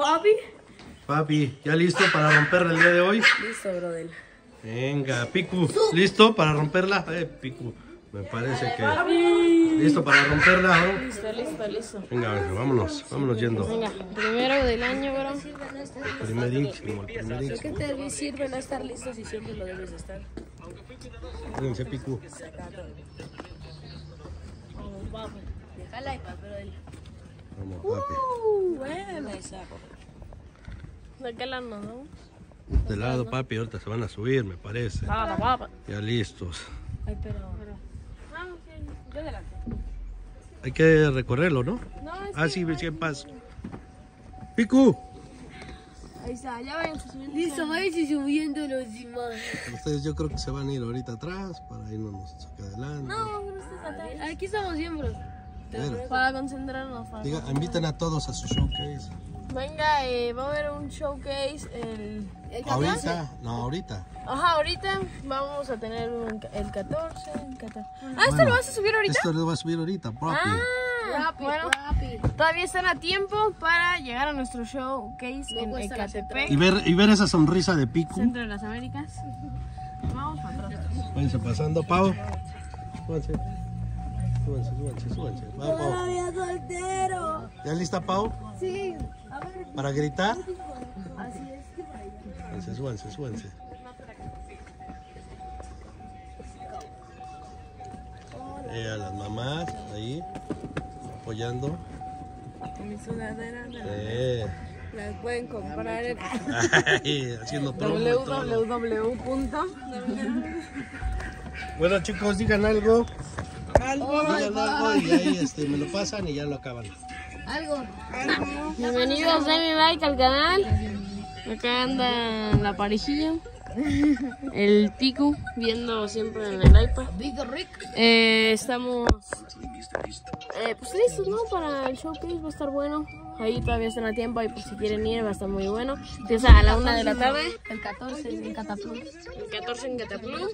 Papi. Papi, ¿ya listo para romperla el día de hoy? Listo, brother. Venga, Piku, ¿listo para romperla? Eh, Piku, me parece que... ¿Listo para romperla, bro? Listo, listo, listo. Venga, venga, vámonos, vámonos yendo. Venga, primero del año, bro. Primerísimo, el primerísimo. ¿Qué te sirve no estar listo si siempre lo debes de estar? Fíjense, Piku. Vamos, papi. Deja el iPad, pero el... Vamos, papi. Uh, buena esa. ¿De qué lado nos vamos? De lado, papi, ahorita se van a subir, me parece. Ah. Ya listos. Ay, pero... Vamos, sí, yo adelante. Hay que recorrerlo, ¿no? No, es Ah, sí, 100 pasos. Piku. Ahí está, ya vayan subiendo. Listo, váyanse subiendo los demás. Ustedes yo creo que se van a ir ahorita atrás para irnos acá adelante. No, pero ustedes atrás. Aquí estamos bien, bro. Para concentrarnos. para- diga, inviten a todos a su showcase. Venga, eh, va a haber un showcase el... Ahorita, no, ahorita. Ajá, ahorita vamos a tener un- el 14, el 14. Ah, ¿esto lo vas a subir ahorita? Esto lo va a subir ahorita, papi. Ah, bueno, todavía están a tiempo para llegar a nuestro showcase en Ecatepec, Y ver, y ver esa sonrisa de Piku. Centro de las Américas. Vamos para atrás. Váyanse pasando, Pau. Súbanse. Súbanse, súbanse, súbanse. Va, Pau. Todavía soltero. ¿Ya lista, Pau? Sí. ¿Para gritar? Súbanse, súbanse, súbanse. Eh, a las mamás ahí apoyando. Con mi sudadera de Eh, la pueden comprar en haciendo www. Bueno chicos, digan algo. Digan algo y ahí este, me lo pasan y ya lo acaban. Algo. Bienvenidos de mi bike al canal. Acá anda la parejilla. El Tiku viendo siempre en el iPad. Eh, estamos eh, pues listos, ¿no? Para el showcase va a estar bueno. Ahí todavía están a tiempo, ahí por si quieren ir va a estar muy bueno. Empieza a la una de la tarde. El 14 en Catapult. El 14 en Cataplum.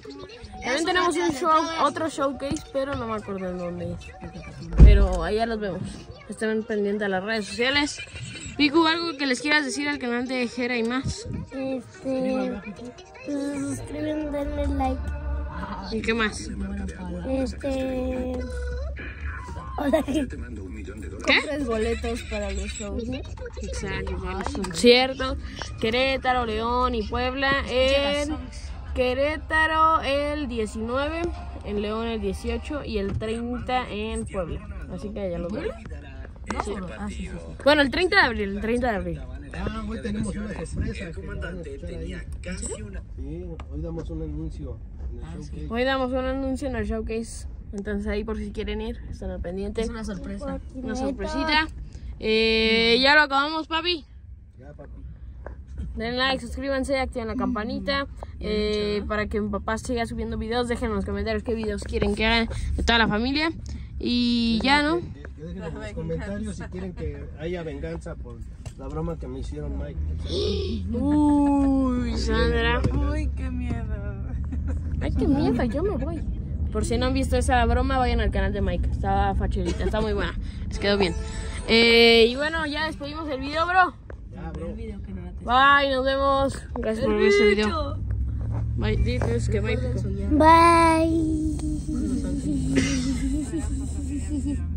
También tenemos un show, otro showcase, pero no me acuerdo en dónde es. Pero allá los vemos. Estén pendientes de las redes sociales. Piku, algo que les quieras decir al canal de Jera y más. Este, suscriben, denle like. ¿Y qué más? Este, ¿Qué? Tres boletos para los shows. Exacto, para los conciertos. Querétaro, León y Puebla. En Querétaro el 19, en León el 18 y el 30 en Puebla. Así que ya lo veo. Sí. Bueno, el 30 de abril, el 30 de abril. Ah, hoy tenemos una sorpresa. que van a escuchar ahí. Sí, hoy damos un anuncio en el showcase. Hoy damos un anuncio en el showcase. Entonces ahí por si quieren ir, están al pendiente. Es una sorpresa. Una sorpresita. Eh, ya lo acabamos, papi. Ya, papi. Den like, suscríbanse, activen la campanita eh, para que mi papá siga subiendo videos. Dejen en los comentarios qué videos quieren que hagan de toda la familia. Y ya, ¿no? Que dejen en los comentarios si quieren que haya venganza por la broma que me hicieron Mike. Uy, Sandra. Uy, qué miedo. Ay, qué miedo, yo me voy. Por si no han visto esa broma, vayan al canal de Mike. Está facilita, está muy buena. Les quedó bien. Eh, y bueno, ya despedimos el video, bro. Ya, bro. Bye, nos vemos. Gracias por ver este video. Bye, dices que bye. Pico. Bye.